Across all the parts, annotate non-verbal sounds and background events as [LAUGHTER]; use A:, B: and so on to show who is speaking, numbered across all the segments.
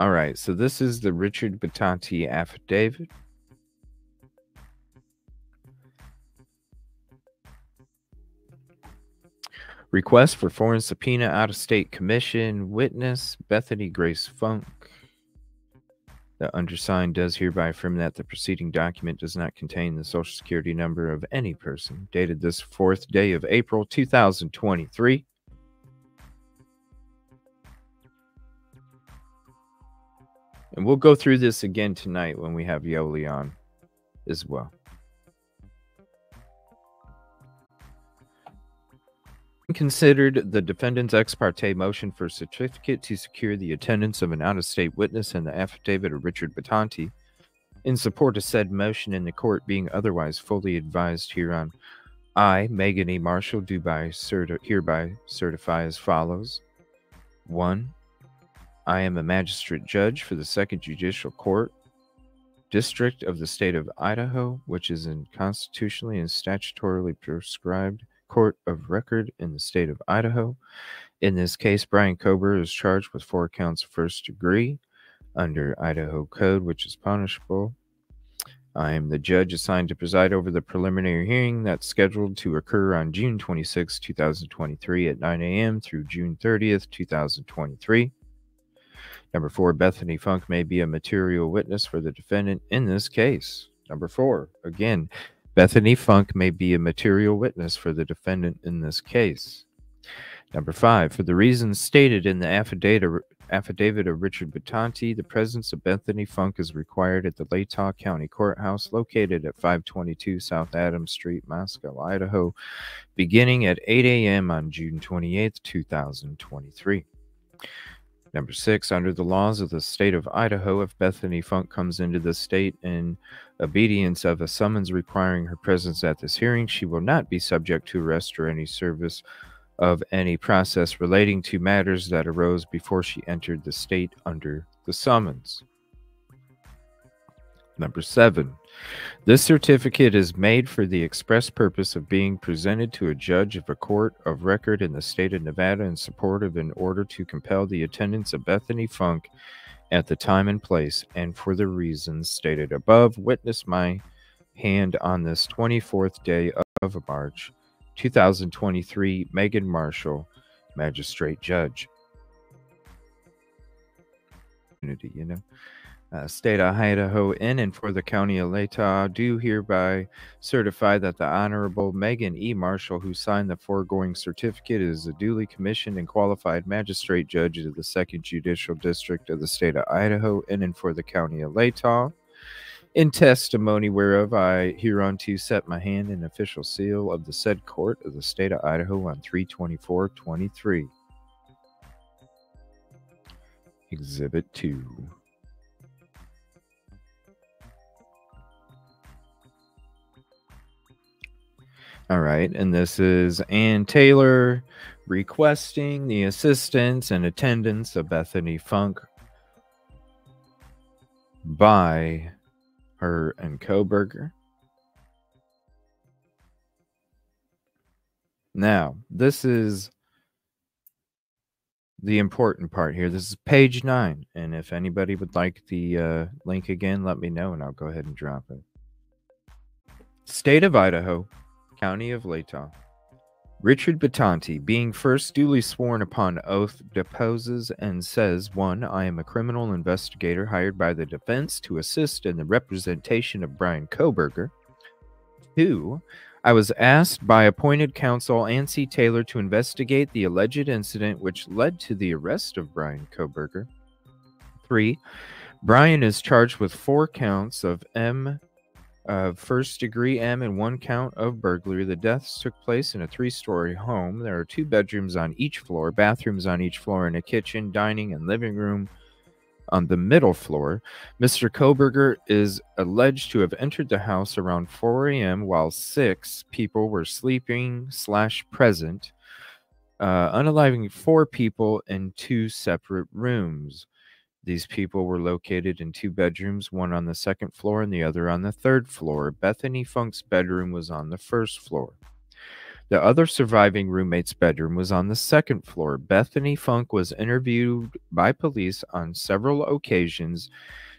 A: All right, so this is the Richard Bitonti affidavit. Request for foreign subpoena out of state commission. Witness Bethany Grace Funke. The undersigned does hereby affirm that the preceding document does not contain the social security number of any person. Dated this fourth day of April 2023. And we'll go through this again tonight when we have Yoli on as well. considered the defendant's ex parte motion for certificate to secure the attendance of an out of state witness and the affidavit of Richard Bitonti in support of said motion in the court being otherwise fully advised hereon. I, Megan E. Marshall, do by certi- hereby certify as follows 1. I am a magistrate judge for the Second Judicial Court, District of the State of Idaho, which is a constitutionally and statutorily prescribed court of record in the state of Idaho. In this case, Bryan Kohberger is charged with four counts of first degree under Idaho Code, which is punishable. I am the judge assigned to preside over the preliminary hearing that's scheduled to occur on June 26, 2023 at 9 a.m. through June 30th, 2023. Number four, Bethany Funke may be a material witness for the defendant in this case. Number four, again, Bethany Funke may be a material witness for the defendant in this case. Number five, for the reasons stated in the affidavit, of Richard Bitonti, the presence of Bethany Funke is required at the Latah County Courthouse located at 522 South Adams Street, Moscow, Idaho, beginning at 8 a.m. on June 28, 2023. Number six, under the laws of the state of Idaho, if Bethany Funke comes into the state in obedience of a summons requiring her presence at this hearing, she will not be subject to arrest or any service of any process relating to matters that arose before she entered the state under the summons. Number seven, this certificate is made for the express purpose of being presented to a judge of a court of record in the state of Nevada in support of an order to compel the attendance of Bethany Funke at the time and place, and for the reasons stated above. Witness my hand on this 24th day of March, 2023, Megan Marshall, Magistrate Judge. You know uh, State of Idaho in and for the County of Latah do hereby certify that the Honorable Megan E. Marshall, who signed the foregoing certificate, is a duly commissioned and qualified magistrate judge of the Second Judicial District of the State of Idaho in and for the County of Latah. In testimony whereof I hereunto set my hand in official seal of the said court of the State of Idaho on 324 23. Exhibit 2. All right. And this is Anne Taylor requesting the assistance and attendance of Bethany Funke by her and Kohberger. Now, this is the important part here. This is page nine. And if anybody would like the uh, link again, let me know and I'll go ahead and drop it. State of Idaho, County of Latah. Richard Bitonti, being first duly sworn upon oath, deposes and says 1. I am a criminal investigator hired by the defense to assist in the representation of Bryan Kohberger. 2. I was asked by appointed counsel Ancy Taylor to investigate the alleged incident which led to the arrest of Bryan Kohberger. 3. Brian is charged with four counts of M of first degree M and one count of burglary. The deaths took place in a three story home. There are two bedrooms on each floor, bathrooms on each floor, and a kitchen, dining, and living room on the middle floor. Mr. Kohberger is alleged to have entered the house around 4 a.m. while six people were sleeping slash present, uh, unaliving four people in two separate rooms. These people were located in two bedrooms, one on the second floor and the other on the third floor. Bethany Funke's bedroom was on the first floor. The other surviving roommate's bedroom was on the second floor. Bethany Funke was interviewed by police on several occasions.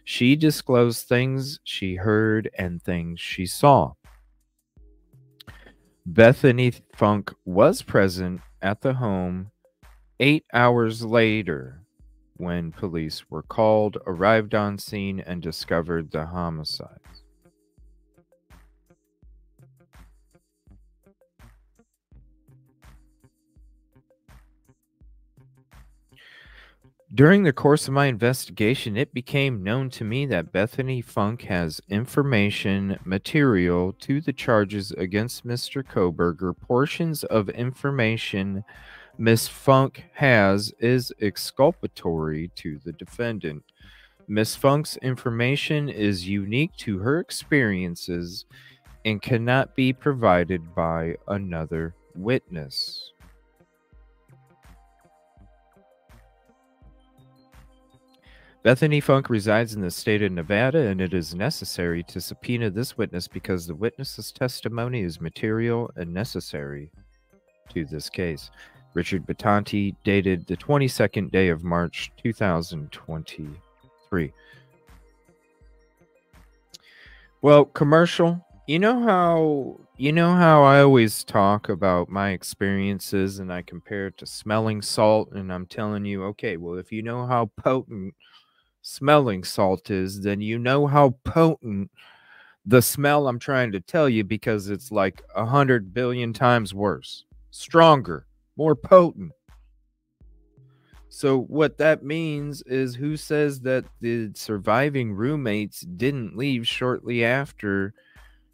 A: She disclosed things she heard and things she saw. Bethany Funke was present at the home eight hours later when police were called, arrived on scene, and discovered the homicides. During the course of my investigation, it became known to me that Bethany Funke has information material to the charges against Mr. Kohberger, Portions of information Miss Funke has is exculpatory to the defendant. Miss Funke's information is unique to her experiences and cannot be provided by another witness. Bethany Funke resides in the state of Nevada, and it is necessary to subpoena this witness because the witness's testimony is material and necessary to this case. Richard Bitonti, dated the 22nd day of March 2023. Well, commercial. You know how you know how I always talk about my experiences and I compare it to smelling salt and I'm telling you, okay, well if you know how potent smelling salt is, then you know how potent the smell I'm trying to tell you because it's like a hundred billion times worse, stronger, more potent. So, what that means is who says that the surviving roommates didn't leave shortly after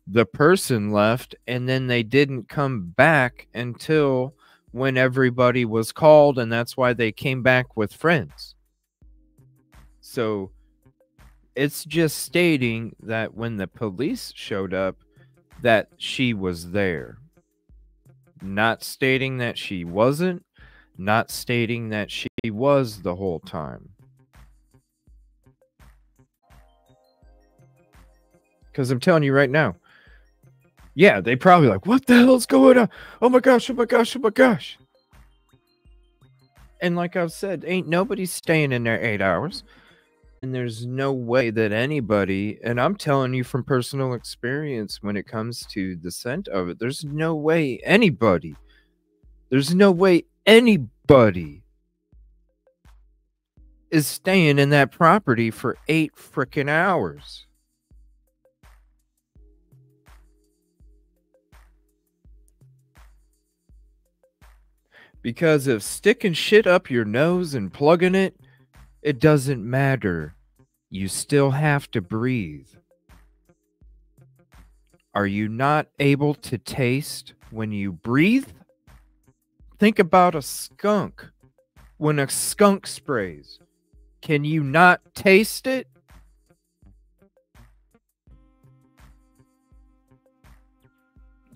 A: the person left and then they didn't come back until when everybody was called, and that's why they came back with friends. So it's just stating that when the police showed up that she was there. Not stating that she wasn't, not stating that she was the whole time. Cuz I'm telling you right now. Yeah, they probably like, "What the hell's going on? Oh my gosh, oh my gosh, oh my gosh." And like I've said, ain't nobody staying in there 8 hours. And there's no way that anybody, and I'm telling you from personal experience when it comes to the scent of it, there's no way anybody, there's no way anybody is staying in that property for eight freaking hours. Because if sticking shit up your nose and plugging it it doesn't matter. You still have to breathe. Are you not able to taste when you breathe? Think about a skunk. When a skunk sprays, can you not taste it?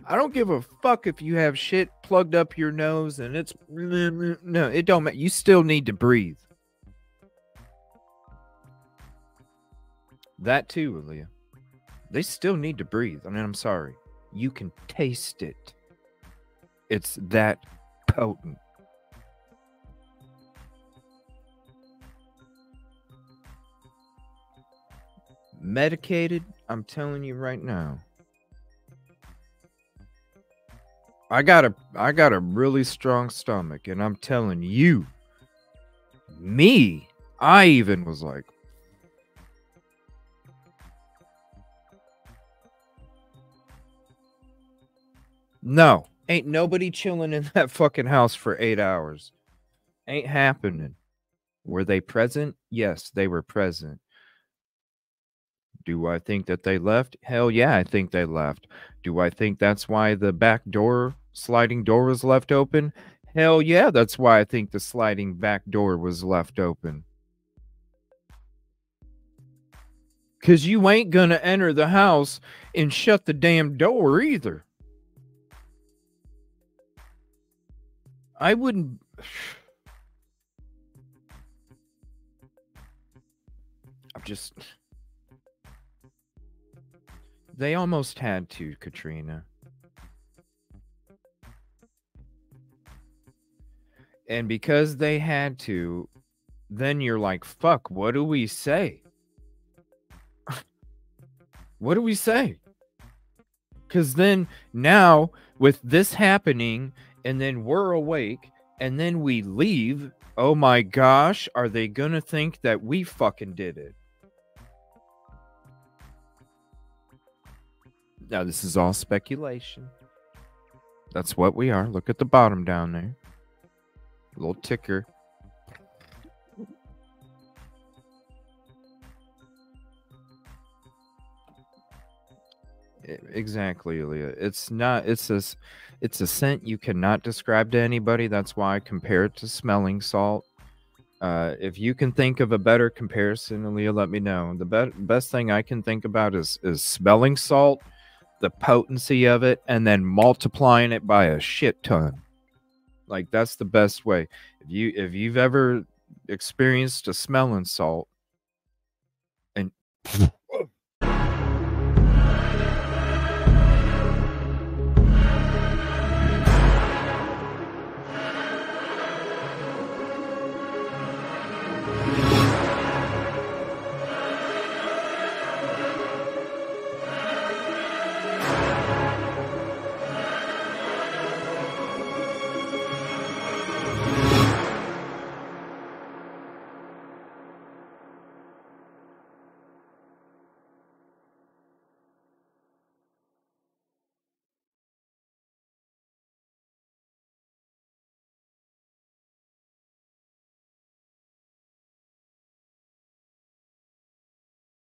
A: I don't give a fuck if you have shit plugged up your nose and it's no, it don't matter. You still need to breathe. That too, Aaliyah. They still need to breathe. I mean, I'm sorry. You can taste it. It's that potent. Medicated, I'm telling you right now. I got a I got a really strong stomach and I'm telling you me, I even was like, No, ain't nobody chilling in [LAUGHS] that fucking house for eight hours. Ain't happening. Were they present? Yes, they were present. Do I think that they left? Hell yeah, I think they left. Do I think that's why the back door, sliding door was left open? Hell yeah, that's why I think the sliding back door was left open. Because you ain't going to enter the house and shut the damn door either. I wouldn't. I'm just. They almost had to, Katrina. And because they had to, then you're like, fuck, what do we say? [LAUGHS] what do we say? Because then now, with this happening, and then we're awake, and then we leave, oh my gosh, are they going to think that we fucking did it? Now, this is all speculation. That's what we are. Look at the bottom down there. little ticker. Exactly, Leah. It's not. It's a. It's a scent you cannot describe to anybody. That's why I compare it to smelling salt. Uh, if you can think of a better comparison, Aaliyah, let me know. The be- best thing I can think about is is smelling salt the potency of it and then multiplying it by a shit ton. Like that's the best way. If you if you've ever experienced a smelling salt and